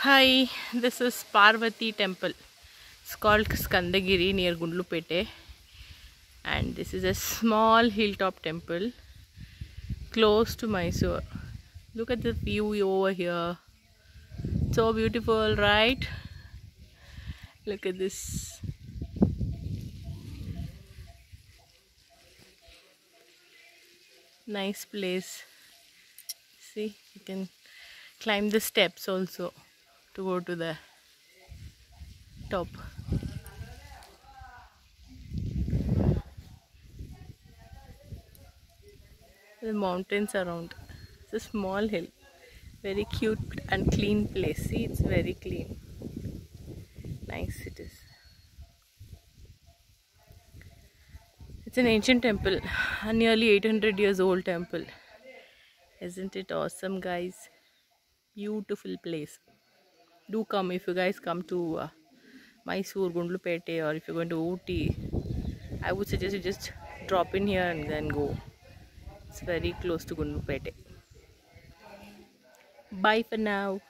Hi, this is Parvati Temple. It's called Skandagiri near Gundlupete. And this is a small hilltop temple close to Mysore. Look at the view over here. So beautiful, right? Look at this. Nice place. See, you can climb the steps also to go to the top. The mountains around. It's a small hill. Very cute and clean place. See, it's very clean. Nice it is. It's an ancient temple, a nearly 800 years old temple. Isn't it awesome, guys? Beautiful place. Do come if you guys come to uh, Mysore, Gundlupete, or if you're going to Ooty. I would suggest you just drop in here and then go. It's very close to Gundlupete. Bye for now.